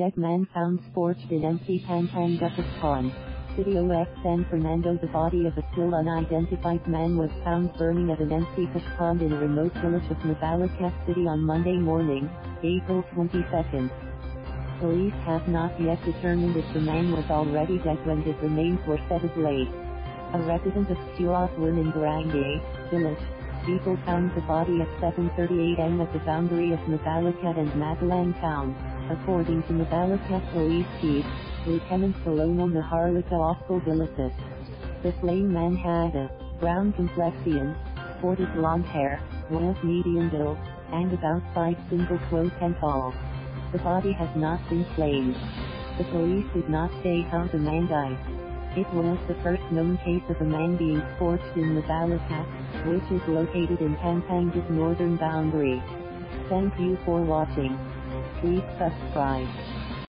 Dead man found scorched in empty Pampanga pond. Video X San Fernando The body of a still unidentified man was found burning at an empty fish pond in a remote village of Mabalacat City on Monday morning, April 22. Police have not yet determined if the man was already dead when his remains were set ablaze. A resident of Stuaslin in Barangay, village, people found the body at 7.38 am at the boundary of Mabalacat and Magalang town, according to Mabalacat Police Chief, Lieutenant Colonel Maharlika Oscal Villasis. The slain man had a brown complexion, sported blonde hair, was medium build, and about 5 single clothes and tall. The body has not been claimed. The police did not say how the man died. It was the first known case of a man being scorched in Mabalacat, which is located in Pampanga's northern boundary. Thank you for watching. Please subscribe.